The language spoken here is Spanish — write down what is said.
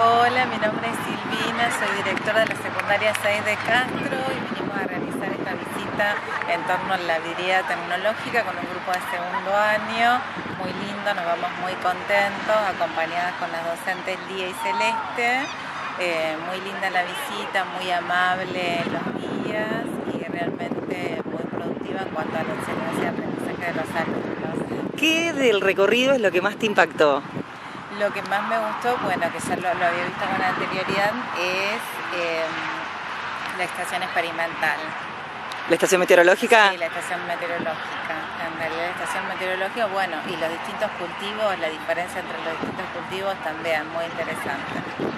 Hola, mi nombre es Silvina, soy directora de la secundaria 6 de Castro y vinimos a realizar esta visita en torno a la habilidad tecnológica con un grupo de segundo año, muy lindo, nos vamos muy contentos, acompañadas con las docentes Lía y Celeste, eh, muy linda la visita, muy amable los guías y realmente muy productiva en cuanto a la enseñanza y aprendizaje de los alumnos. ¿Qué del recorrido es lo que más te impactó? Lo que más me gustó, bueno, que ya lo, había visto con anterioridad, es em, la estación experimental. ¿La estación meteorológica? Sí, la estación meteorológica. En realidad la estación meteorológica, bueno, y los distintos cultivos, la diferencia entre los distintos cultivos también, muy interesante.